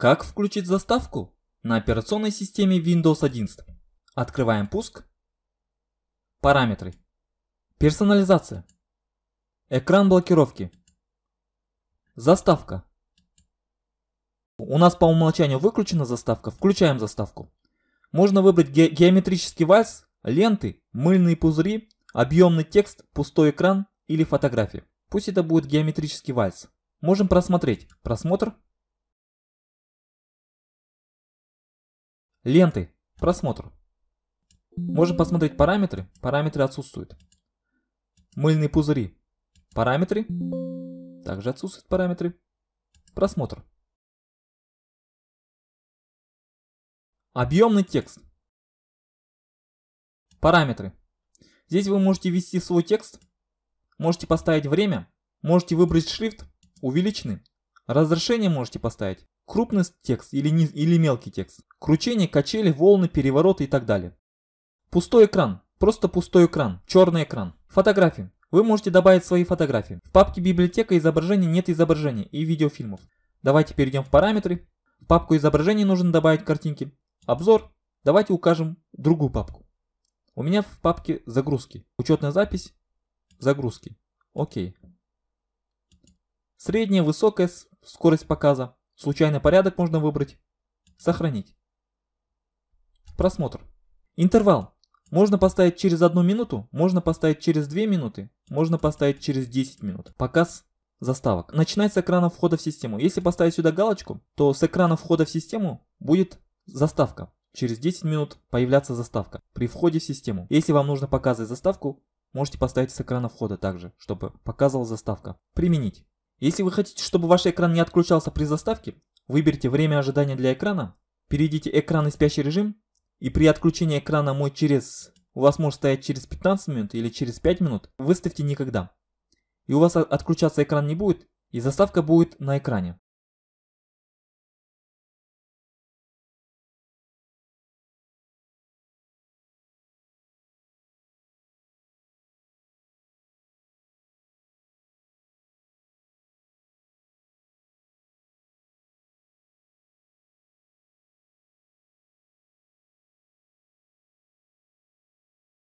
Как включить заставку на операционной системе Windows 11? Открываем пуск. Параметры. Персонализация. Экран блокировки. Заставка. У нас по умолчанию выключена заставка, включаем заставку. Можно выбрать ге геометрический вальс, ленты, мыльные пузыри, объемный текст, пустой экран или фотографии. Пусть это будет геометрический вальс. Можем просмотреть. Просмотр. Ленты. Просмотр. Можем посмотреть параметры. Параметры отсутствуют. Мыльные пузыри. Параметры. Также отсутствуют параметры. Просмотр. Объемный текст. Параметры. Здесь вы можете ввести свой текст, можете поставить время, можете выбрать шрифт, увеличенный. Разрешение можете поставить, крупный текст или, не, или мелкий текст. Кручение, качели, волны, перевороты и так далее. Пустой экран, просто пустой экран, черный экран. Фотографии. Вы можете добавить свои фотографии. В папке библиотека изображений нет изображений и видеофильмов. Давайте перейдем в параметры. В папку изображений нужно добавить картинки. Обзор. Давайте укажем другую папку. У меня в папке загрузки. Учетная запись. Загрузки. Окей. Средняя, высокая скорость показа. Случайный порядок можно выбрать. Сохранить. Просмотр. Интервал. Можно поставить через одну минуту, можно поставить через 2 минуты, можно поставить через 10 минут. Показ заставок. Начинать с экрана входа в систему. Если поставить сюда галочку, то с экрана входа в систему будет Заставка. Через 10 минут появляться заставка при входе в систему. Если вам нужно показывать заставку, можете поставить с экрана входа также, чтобы показывала заставка. Применить. Если вы хотите, чтобы ваш экран не отключался при заставке, выберите время ожидания для экрана, перейдите экран и спящий режим, и при отключении экрана мой через... У вас может стоять через 15 минут или через 5 минут, выставьте никогда. И у вас отключаться экран не будет, и заставка будет на экране.